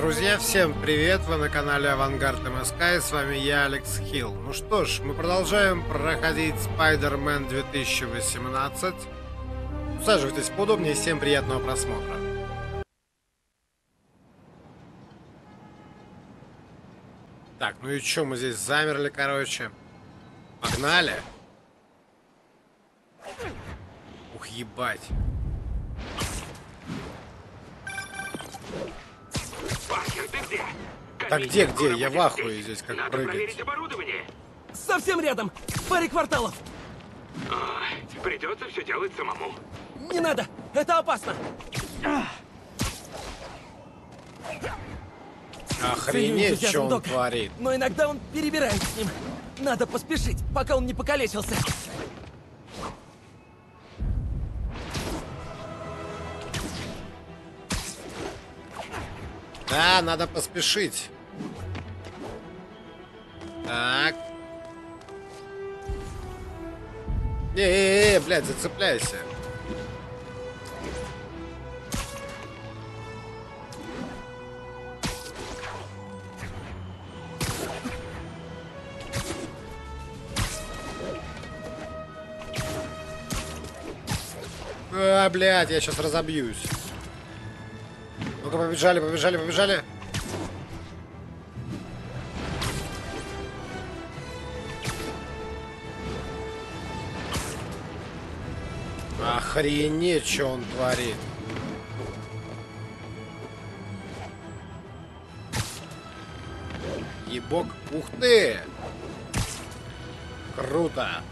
Друзья, всем привет! Вы на канале Авангард МСК и с вами я, Алекс Хилл. Ну что ж, мы продолжаем проходить Spider-Man 2018. Усаживайтесь поудобнее, всем приятного просмотра. Так, ну и что, мы здесь замерли, короче. Погнали! Ух, ебать. Паркер, ты где? Так где, где? Я в ахуе здесь, как Надо прыгать. проверить оборудование. Совсем рядом! Паре кварталов! Ой, придется все делать самому. Не надо! Это опасно! Охренеть, что он Дока, творит. Но иногда он перебирает с ним. Надо поспешить, пока он не покалечился. Да, надо поспешить. Так. Не-не-не, блядь, зацепляйся. А, блядь, я сейчас разобьюсь. Ну-ка, побежали, побежали, побежали. Охренеть, что он творит. Ебок, ух ты! Круто!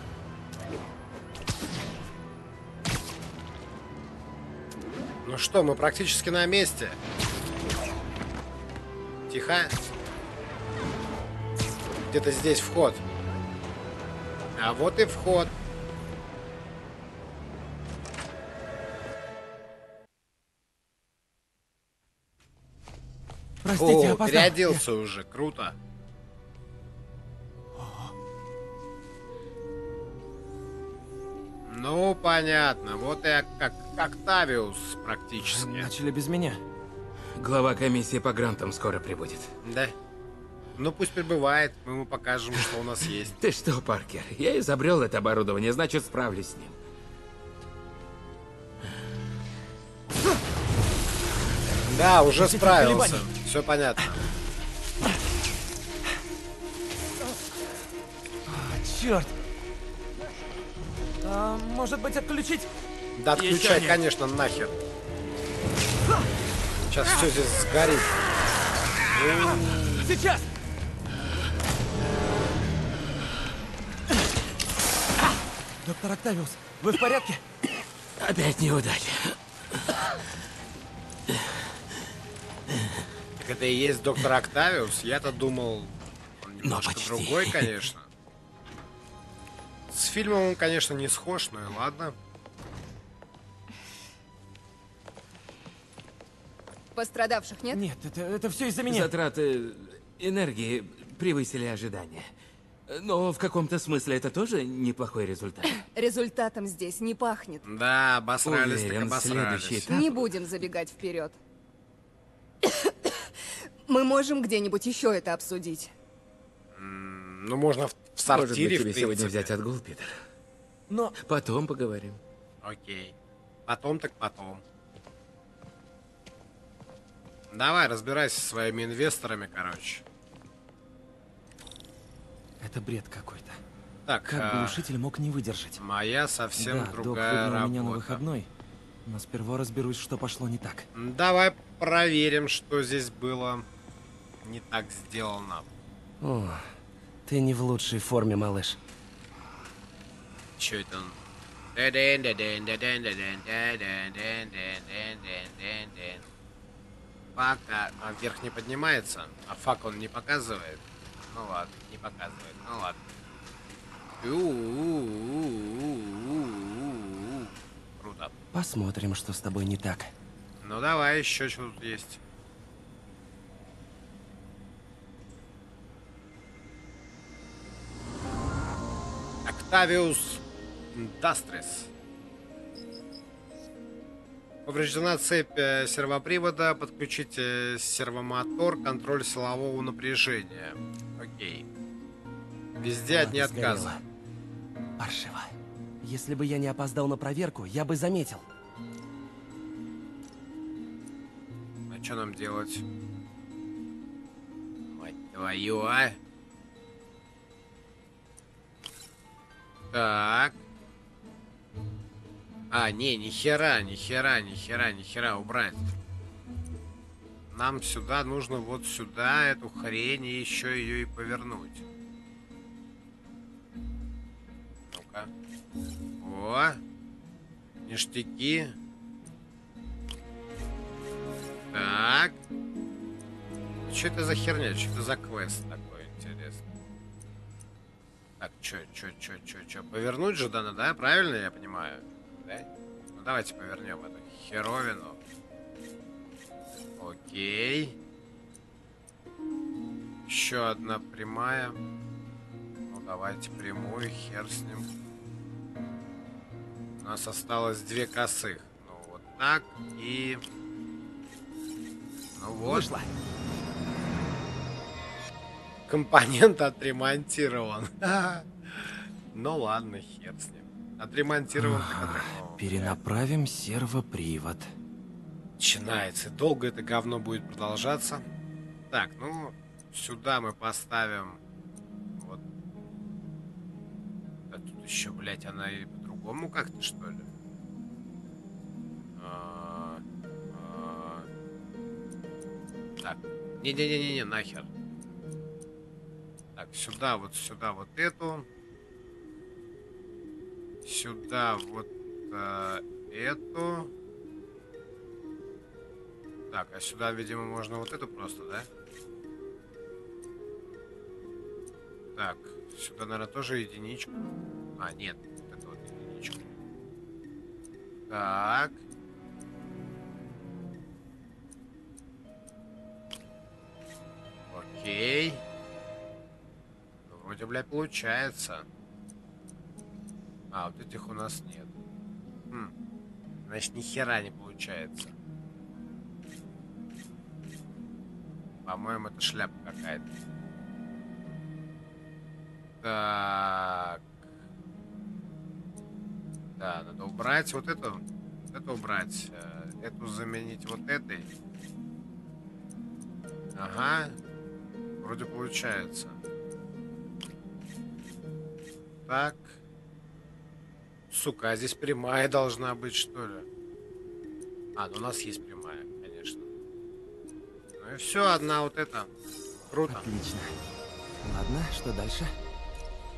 Ну что, мы практически на месте. Тихо. Где-то здесь вход. А вот и вход. Простите, О, опоздал. переоделся уже. Круто. Понятно. Вот я как Октавиус практически. Начали без меня. Глава комиссии по грантам скоро прибудет. Да. Ну, пусть прибывает. Мы ему покажем, что у нас есть. Ты что, Паркер? Я изобрел это оборудование, значит справлюсь с ним. Да, уже Никаких справился. Все понятно. Черт! А, может быть, отключить? Да отключай, конечно, нахер. Сейчас все здесь сгорит. Сейчас! Доктор Октавиус, вы в порядке? Опять неудача. Так это и есть доктор Октавиус. Я-то думал, он немножко почти. другой, конечно. С фильмом он, конечно, не схож, но и ладно. Пострадавших нет? Нет, это, это все из-за меня. Затраты энергии превысили ожидания. Но в каком-то смысле это тоже неплохой результат. Результатом здесь не пахнет. Да, обосрались так Уверен, обосрались. следующий этап Не будем забегать вперед. Мы можем где-нибудь еще это обсудить. Ну, можно в, в Может быть, сортире, тебе сегодня взять отгул, Питер? Но Потом поговорим. Окей. Потом так потом. Давай, разбирайся со своими инвесторами, короче. это бред какой-то. Так, Как а, глушитель мог не выдержать? моя совсем да, док другая выгнал работа. меня на выходной. Но сперва разберусь, что пошло не так. Давай проверим, что здесь было не так сделано. О, ты не в лучшей форме, малыш. Че это он? Фак, а, а вверх не поднимается, а фак он не показывает. Ну ладно, не показывает, ну ладно. Круто. Посмотрим, что с тобой не так. Ну давай, еще что тут есть. Октавиус Дастрес. Повреждена цепь э, сервопривода, подключите сервомотор, контроль силового напряжения. Окей. Везде одни отказы. Паршиво. Если бы я не опоздал на проверку, я бы заметил. А что нам делать? Мать твою, а? Так. А, не, ни хера, ни хера, ни хера, ни хера убрать. Нам сюда нужно вот сюда эту хрень и еще ее и повернуть. Ну-ка. О! Ништяки. Так. Что это за херня? Что это за квест такой интересный? Так, чё, чё, чё, чё, чё? Повернуть же надо, да? Правильно я понимаю? Да? Ну давайте повернем эту херовину. Окей. Еще одна прямая. Ну давайте прямую, хер с ним. У нас осталось две косых. Ну вот так и... Ну вот. Вышла. Компонент отремонтирован. Ну ладно, хер с ним. Отремонтирован. Перенаправим сервопривод. Начинается. Долго это говно будет продолжаться. Так, ну, сюда мы поставим... Вот. А тут еще, блядь, она и по-другому как-то, что ли? А, а. Так. Не-не-не-не, нахер. Так, сюда, вот сюда, вот эту. Сюда, вот э, эту. Так, а сюда, видимо, можно вот эту просто, да? Так, сюда, наверное, тоже единичку. А, нет, вот это вот единичку. Так. Окей. Ну, вроде, блядь, получается. А, вот этих у нас нет. Хм. Значит, ни хера не получается. По-моему, это шляпа какая-то. Так. Да, надо убрать вот эту. Вот эту убрать. э, Эту заменить вот этой. Ага. Вроде получается. Так. Сука, а здесь прямая должна быть, что ли? А, ну у нас есть прямая, конечно. Ну и все, одна вот эта. Круто. Отлично. Ладно, что дальше?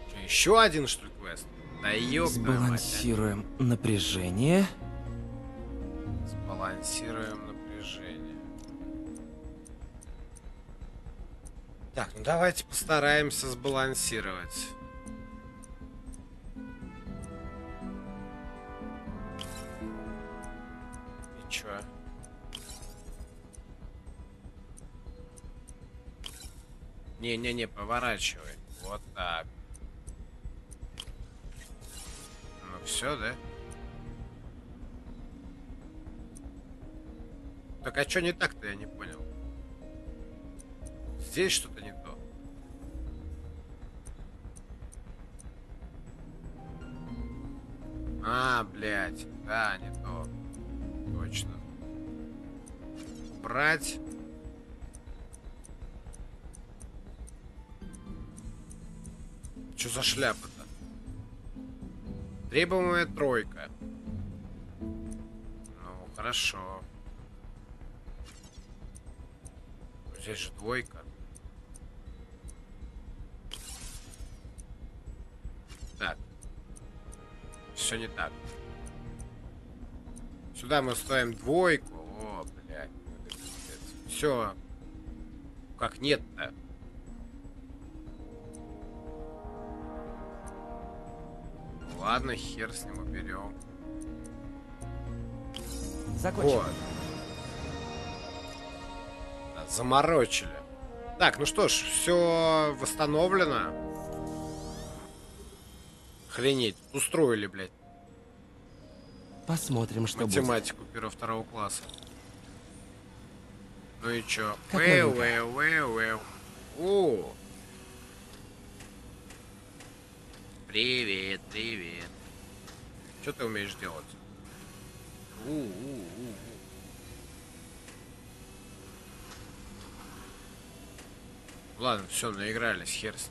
Что, еще один, что ли, квест? Да ёб мать, Сбалансируем напряжение. а. Сбалансируем напряжение. Так, ну давайте постараемся сбалансировать. Не-не-не, поворачивай. Вот так. Ну все, да? Так а что не так-то, я не понял. Здесь что-то не то. А, блядь, да, не то. Точно. Брать. Что за шляпа-то? Требуемая тройка. Ну, хорошо. Здесь же двойка. Так. Все не так. Сюда мы ставим двойку. О, блядь. Все. Как нет-то? Ладно, хер с ним уберем. Закончим. Вот. Да, заморочили. Так, ну что ж, все восстановлено. Охренеть, устроили, блядь. Посмотрим, что будет. Математику первого-второго класса. Ну и чё? Как Вэу, вэу, вэу, вэу. О! Привет, привет. Что ты умеешь делать? У, у, у, у. Ладно, все, наигрались, хер с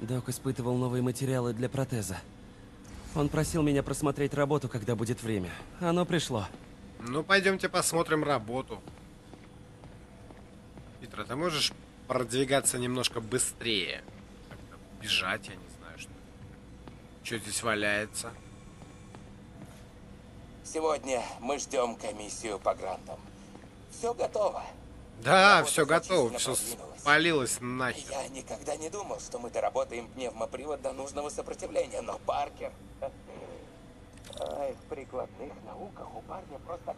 ним. Док испытывал новые материалы для протеза. Он просил меня просмотреть работу, когда будет время. Оно пришло. Ну, пойдемте посмотрим работу. Питер, ты можешь продвигаться немножко быстрее? Бежать, я не знаю, что. Здесь валяется? Сегодня мы ждем комиссию по грантам. Все готово. Да, Работа все готово, все спалилось нахер. Я никогда не думал, что мы доработаем пневмопривод до нужного сопротивления, но Паркер... Ай, в прикладных науках у парня просто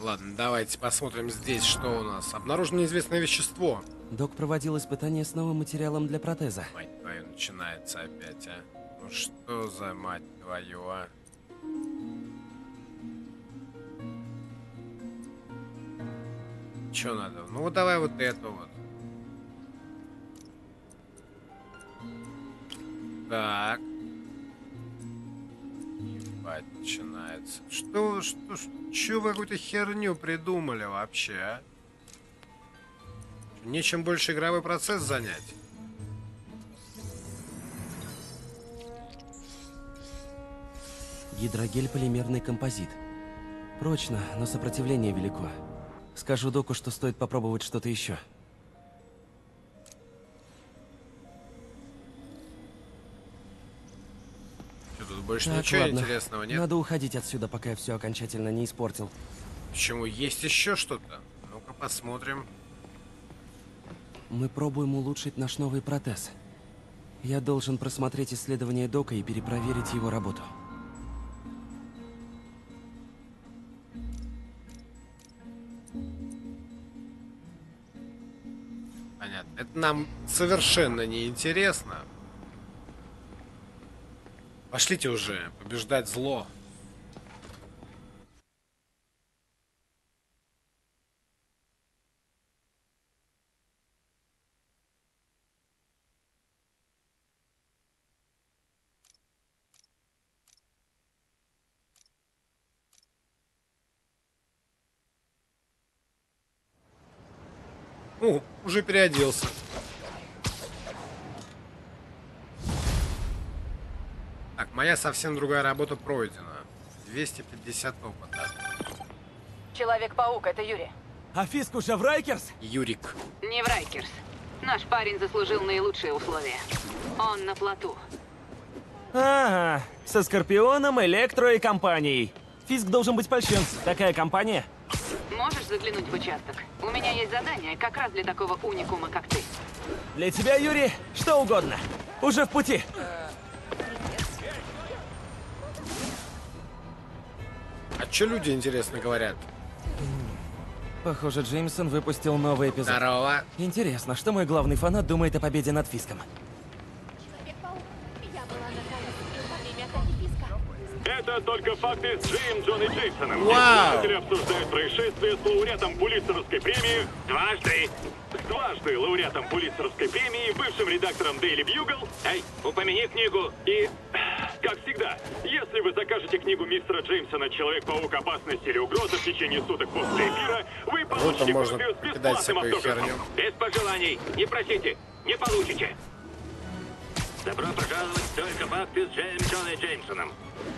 Ладно, давайте посмотрим здесь, что у нас. Обнаружено неизвестное вещество. Док проводил испытания с новым материалом для протеза. Мать твою, начинается опять, а. Что за мать твою, а? Че надо? Ну вот давай вот это вот. Так. Ебать, начинается. Что, что, что вы какую-то херню придумали вообще, а? Нечем больше игровой процесс занять. Гидрогель полимерный композит. Прочно, но сопротивление велико. Скажу доку, что стоит попробовать что-то еще. Что тут больше Так, ничего ладно. интересного нет? Надо уходить отсюда, пока я все окончательно не испортил. Почему? Есть еще что-то? Ну-ка посмотрим. Мы пробуем улучшить наш новый протез. Я должен просмотреть исследование Дока и перепроверить его работу. Это нам совершенно не интересно. Пошлите уже побеждать зло. О, уже переоделся. Так, моя совсем другая работа пройдена. 250 опыта. Человек-паук, это Юрий. А Фиск уже в Райкерс? Юрик. Не в Райкерс. Наш парень заслужил наилучшие условия. Он на плоту. Ага, со Скорпионом, Электро и компанией. Фиск должен быть польщен. Такая компания. Можешь заглянуть в участок? Есть задание как раз для такого уникума, как ты. Для тебя, Юрий, что угодно. Уже в пути. А что люди, интересно, говорят? Похоже, Джеймсон выпустил новый эпизод. Здорово. Интересно, что мой главный фанат думает о победе над Фиском? Это только факты с Джейм Джон и Джейсоном. Вау! Исследователи обсуждают происшествие с лауреатом Пулитцеровской премии дважды. Дважды лауреатом Пулитцеровской премии, бывшим редактором Daily Bugle. Эй, упомяни книгу. И, как всегда, если вы закажете книгу мистера Джеймсона «Человек-паук. Опасность или угроза» в течение суток после эфира, вы получите можно копию с бесплатным автографом. Без пожеланий. Не просите, не получите. Добро пожаловать в «Только факты» с Джеймсом и Джеймсоном.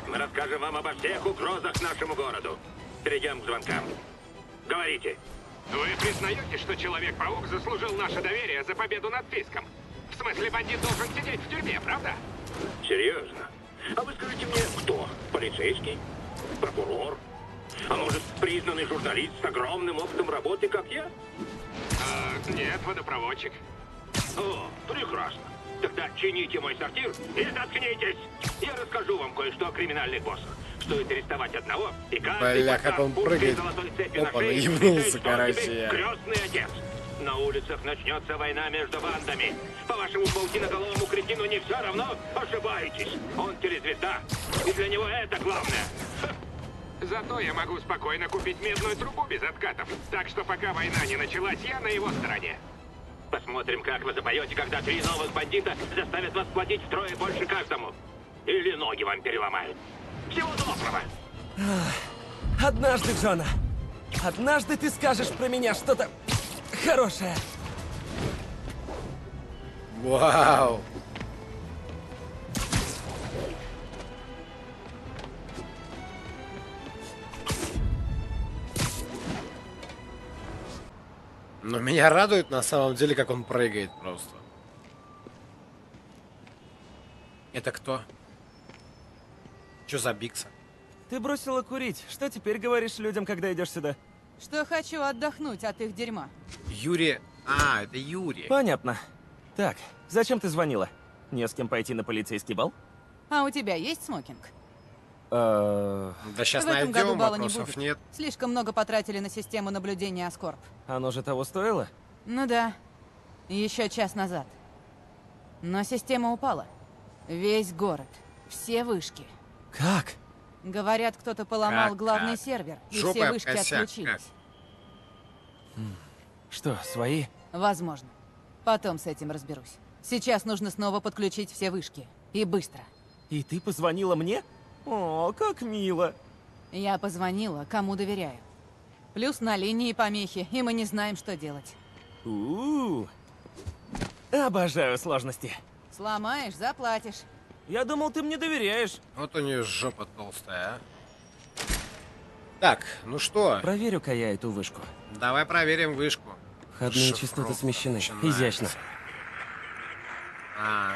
Мы расскажем вам обо всех угрозах нашему городу. Перейдем к звонкам. Говорите. Вы признаете, что Человек-паук заслужил наше доверие за победу над Фиском? В смысле, бандит должен сидеть в тюрьме, правда? Серьезно? А вы скажите мне, кто? Полицейский? Прокурор? А может, признанный журналист с огромным опытом работы, как я? А, нет, водопроводчик. О, прекрасно. Тогда чините мой сортир и заткнитесь. Я расскажу вам кое-что о криминальных боссах. Стоит арестовать одного, и каждый Бля, как он прыгает. Опа, наебнулся, короче, крестный отец. На улицах начнется война между бандами. По вашему паутиноголовому кретину не все равно? Ошибаетесь. Он телезвезда. И для него это главное. Зато я могу спокойно купить медную трубу без откатов. Так что пока война не началась, я на его стороне. Посмотрим, как вы запоете, когда три новых бандита заставят вас платить втрое больше каждому. Или ноги вам переломают. Всего доброго. Однажды, Джона, однажды ты скажешь про меня что-то хорошее. Вау. Но меня радует на самом деле, как он прыгает просто. Это кто? Что за Бикса? Ты бросила курить. Что теперь говоришь людям, когда идешь сюда? Что хочу отдохнуть от их дерьма. Юрий... А, это Юрий. Понятно. Так, зачем ты звонила? Не с кем пойти на полицейский бал? А у тебя есть смокинг? Э, Да сейчас В этом году найдем, бала не вопросов будет. нет. Слишком много потратили на систему наблюдения Аскорб. Оно же того стоило? Ну да. Еще час назад. Но система упала. Весь город. Все вышки. Как? Говорят, кто-то поломал Как, главный как? сервер, и Жопой все вышки косяк, отключились. Что, свои? Возможно. Потом с этим разберусь. Сейчас нужно снова подключить все вышки. И быстро. И ты позвонила мне? О, как мило. Я позвонила, кому доверяю. Плюс на линии помехи, и мы не знаем, что делать. У-у-у. Обожаю сложности. Сломаешь, заплатишь. Я думал, ты мне доверяешь. Вот у нее жопа толстая, а. Так, ну что, Проверю-ка я эту вышку. давай проверим вышку. Входные частоты Шифровка смещены. начинается. Изящно. А.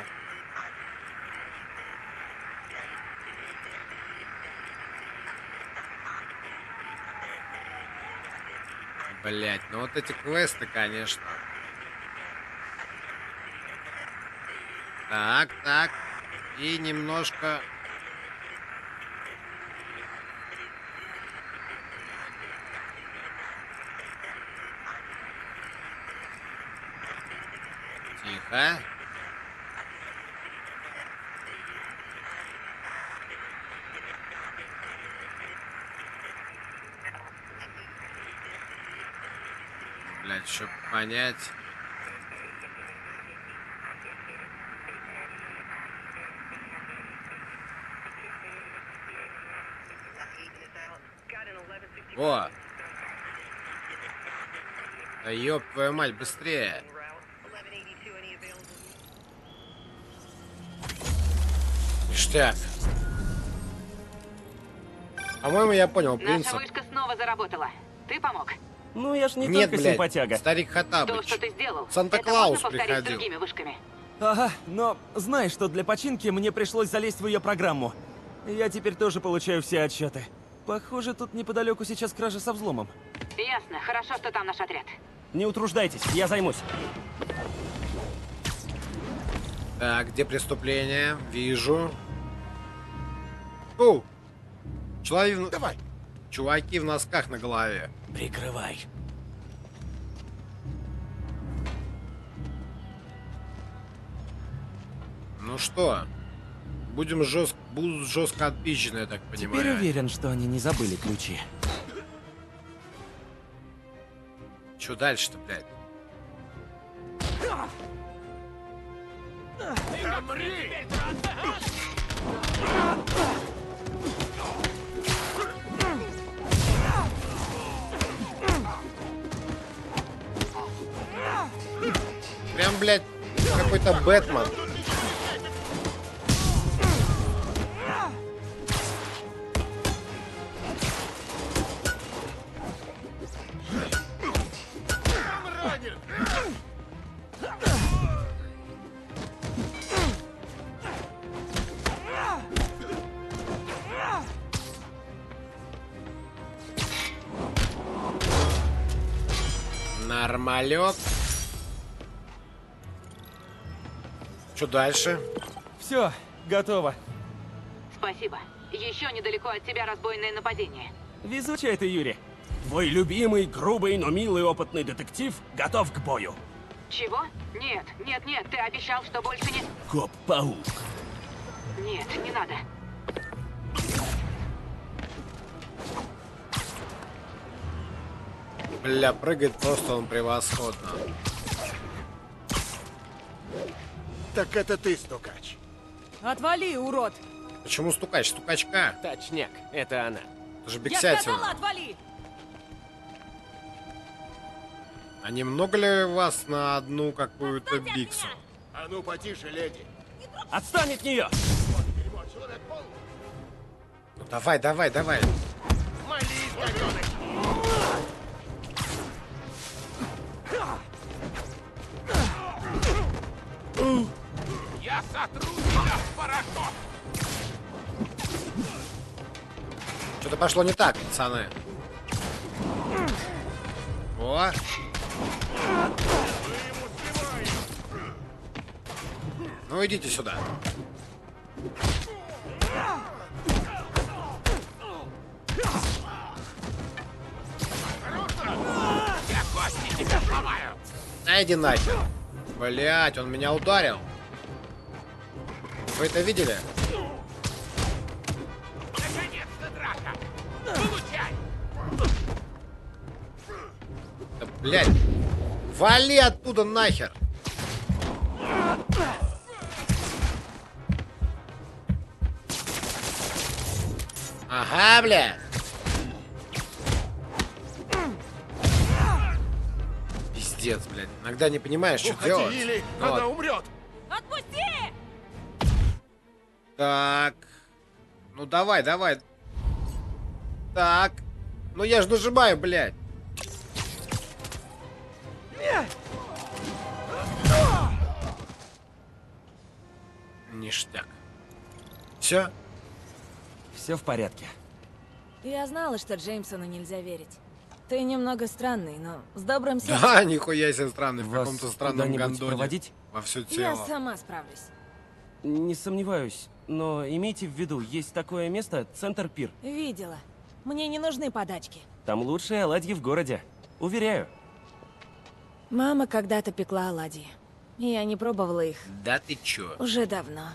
Блять, ну вот эти квесты, конечно. Так, так. И немножко... Тихо. Чтобы понять. Во! Да ёб твою мать, быстрее! Ништяк. По-моему, я понял Наша принцип. вышка снова заработала. Ты помог. Ну, я ж не Нет, только блядь, симпатяга. старик То, Хаттабыч. что ты сделал, Санта-Клаус это можно повторить с приходил. другими вышками. Ага, но знаешь, что для починки мне пришлось залезть в ее программу. Я теперь тоже получаю все отчеты. Похоже, тут неподалеку сейчас кража со взломом. Ясно. Хорошо, что там наш отряд. Не утруждайтесь, я займусь. Так, где преступление? Вижу. О! Человек... Давай. Чуваки в носках на голове. Прикрывай. Ну что? Будем жестко... Будут жестко отпизжены, я так Теперь понимаю. уверен, что они не забыли ключи. Что дальше-то, блядь? Прям, блядь, какой-то Бэтмен. Нормалек. Что дальше? Все, готово. Спасибо. Еще недалеко от тебя разбойное нападение. Везучая ты, Юрий. Твой любимый, грубый, но милый опытный детектив готов к бою. Чего? Нет, нет, нет, ты обещал, что больше не... Коп-паук. Нет, не надо. Бля, прыгает просто он превосходно. Так это ты, стукач. Отвали, урод! Почему стукач? Стукачка. Точняк, это она. Это же Я биксятина. сказала, отвали! А немного ли вас на одну какую-то биксу? А ну потише, леди. Отстань от нее! Ну давай, давай, давай. Молись, гаденыш. Я сотру тебя в порошок! Что-то пошло не так, пацаны. О! Ну идите сюда. Иди нахер. Блять, он меня ударил. Вы это видели? Наконец-то драка! Получай! Да, блядь. Вали оттуда нахер. Ага, бля. Пиздец, блядь. Иногда не понимаешь, что Уходи, делать. или Ну она ладно. умрет. Так. Ну давай, давай. Так. Ну я ж нажимаю, блядь. Ништяк. Все? Все в порядке. Я знала, что Джеймсону нельзя верить. Ты немного странный, но с добрым сердцем. Да, нихуя себе странный. В каком-то странном гондоне. проводить? Во все Я тело. сама справлюсь. Не сомневаюсь, но имейте в виду, есть такое место, центр пир. Видела. Мне не нужны подачки. Там лучшие оладьи в городе. Уверяю. Мама когда-то пекла оладьи. Я не пробовала их Да ты чё? уже давно.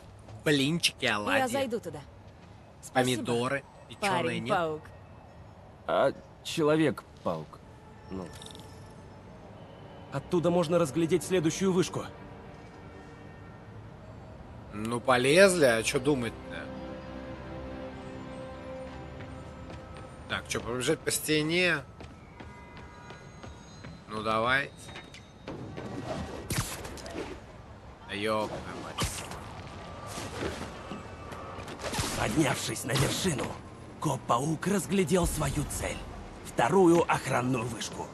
Блинчики, Я оладьи, зайду туда. Спасибо, помидоры, печеные нет? Парень-паук. А человек-паук. Ну. Оттуда можно разглядеть следующую вышку. Ну полезли, а что думать-то? Так, что, пробежать по стене? Ну давай. Да ёб. Поднявшись на вершину, Коп-паук разглядел свою цель. Вторую охранную вышку.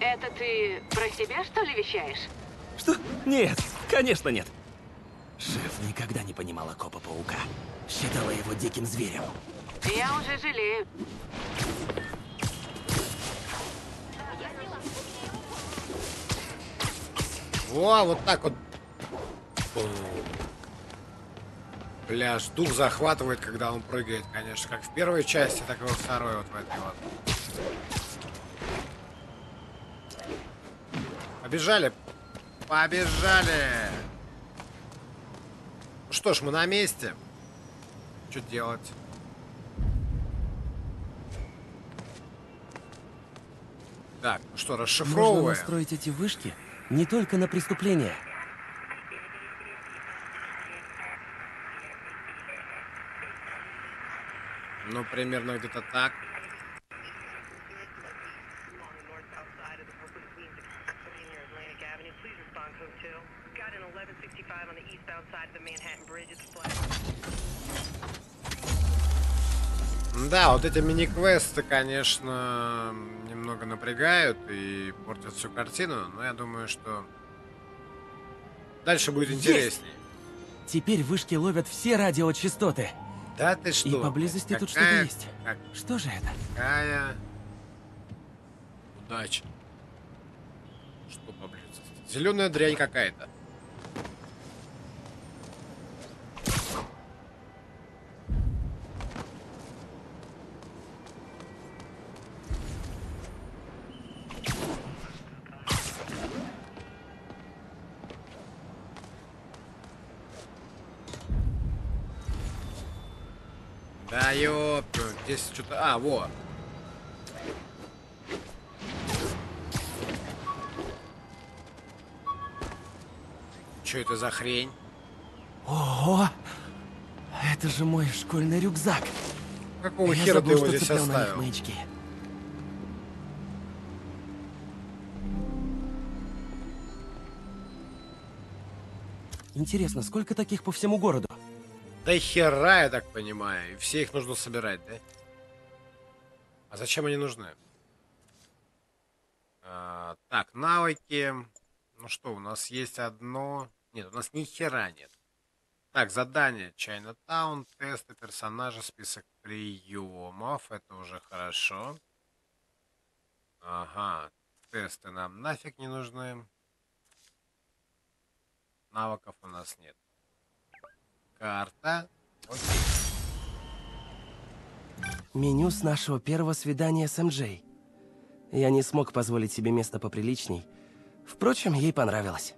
Это ты про себя, что ли, вещаешь? Что? Нет, конечно нет. Никогда не понимала Копа-паука. Считала его диким зверем. Я уже жалею. Во, вот так вот. Бля, дух захватывает, когда он прыгает, конечно. Как в первой части, так и во второй вот в этой вот. Побежали. Побежали. Что ж, мы на месте. Что делать? Так, ну что, Можно расшифровываем. настроить эти вышки не только на преступления. Ну, примерно где-то так. Да, вот эти мини-квесты, конечно, немного напрягают и портят всю картину, но я думаю, что дальше будет Есть! интереснее. Теперь вышки ловят все радиочастоты. Да ты что? И поблизости тут что-то Какая- есть. как- Что же это? Какая удача. Что поблизости? Зеленая дрянь какая-то. Здесь что-то... А, во. Что это за хрень? Ого! Это же мой школьный рюкзак. Какого Я хера ты забыл, его что здесь на них оставил? маячки. Интересно, сколько таких по всему городу? Да хера, я так понимаю. Все их нужно собирать, да? А зачем они нужны? А, так, навыки. Ну что, у нас есть одно... Нет, у нас ни хера нет. Так, задание. Чайнатаун, тесты персонажа, список приемов. Это уже хорошо. Ага. Тесты нам нафиг не нужны. Навыков у нас нет. Карта. Окей. Меню с нашего первого свидания с МД. Я не смог позволить себе место поприличней. Впрочем, ей понравилось.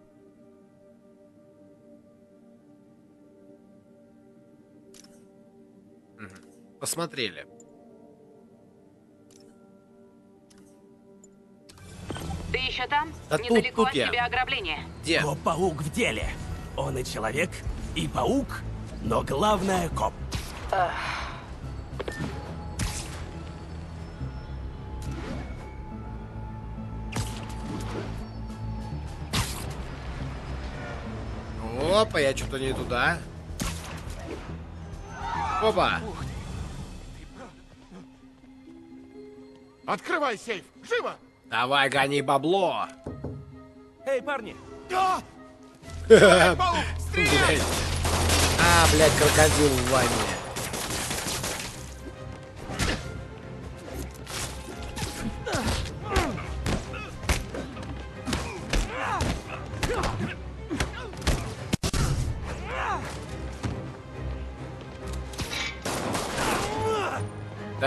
Посмотрели. Ты еще там? Да тут- Недалеко тут от я. тебя ограбление. Где? Коп-паук в деле. Он и человек, и паук, но главное — коп. Опа, я что-то не туда. Опа. Открывай сейф! Живо! Давай, гони бабло. Эй, парни! Блядь. А, блядь, крокодил в ванне.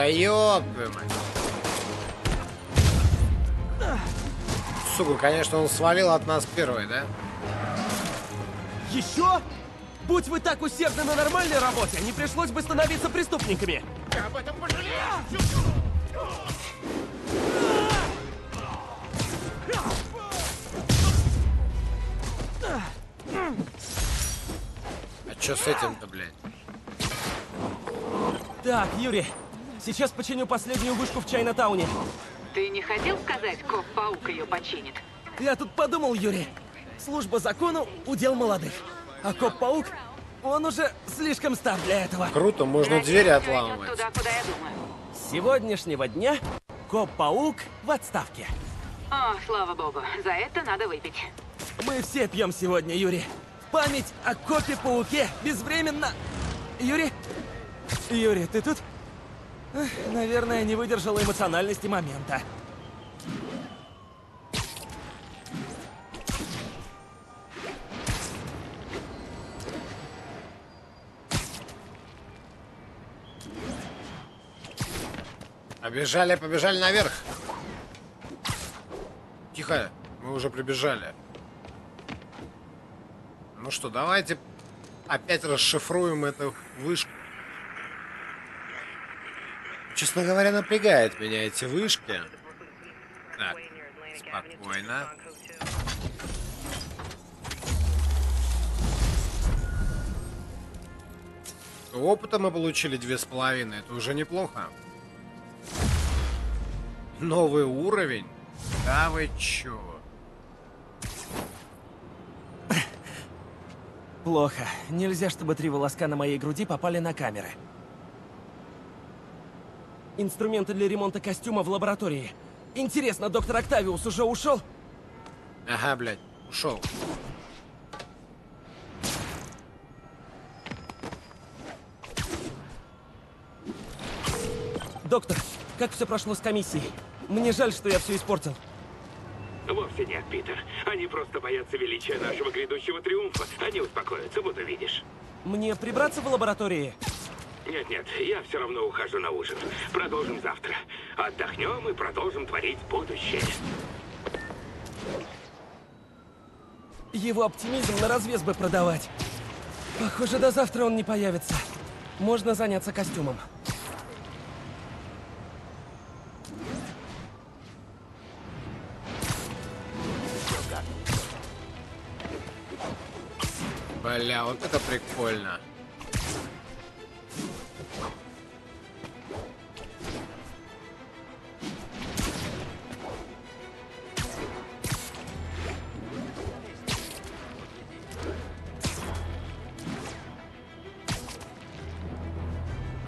Да ёб. Сука, конечно, он свалил от нас первый, да? Еще? Будь вы так усердны на нормальной работе, не пришлось бы становиться преступниками. Я об этом пожалею! А чё с этим-то, блядь? Так, Юрий, сейчас починю последнюю вышку в Чайнатауне. Ты не хотел сказать, коп-паук ее починит? Я тут подумал, Юрий. Служба закону — удел молодых. А коп-паук, он уже слишком стар для этого. Круто, можно двери Надеюсь, идёт отламывать. туда, куда я думаю. С сегодняшнего дня коп-паук в отставке. О, слава богу, за это надо выпить. Мы все пьем сегодня, Юрий. В Память о копе-пауке безвременно... Юрий? Юрий, ты тут? Наверное, не выдержала эмоциональности момента. Побежали, побежали наверх. Тихо, мы уже прибежали. Ну что, давайте опять расшифруем эту вышку. Честно говоря, напрягает меня эти вышки. Так, спокойно. Опыта мы получили две с половиной, это уже неплохо. Новый уровень? Да вы чё? Плохо. Нельзя, чтобы три волоска на моей груди попали на камеры. Инструменты для ремонта костюма в лаборатории. Интересно, доктор Октавиус уже ушел? Ага, блядь, ушел. Доктор, как все прошло с комиссией? Мне жаль, что я все испортил. Вовсе нет, Питер. Они просто боятся величия нашего грядущего триумфа. Они успокоятся, вот увидишь. Мне прибраться в лаборатории? Нет, нет, я все равно ухожу на ужин. Продолжим завтра. Отдохнем и продолжим творить будущее. Его оптимизм на развес бы продавать. Похоже, до завтра он не появится. Можно заняться костюмом. Бля, вот это прикольно.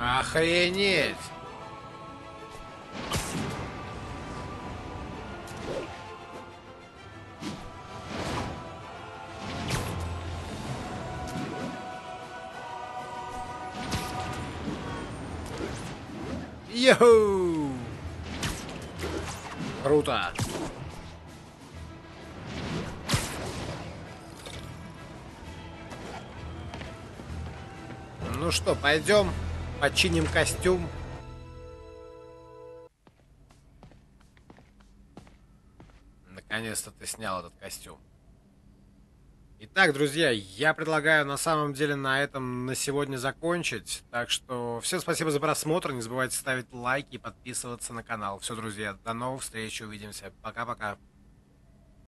Охренеть! Йоу! Круто! Ну что, пойдем, починим костюм. Наконец-то ты снял этот костюм. Итак, друзья, я предлагаю на самом деле на этом на сегодня закончить. Так что всем спасибо за просмотр. Не забывайте ставить лайки и подписываться на канал. Все, друзья, до новых встреч. Увидимся. Пока-пока.